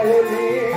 বহুলীন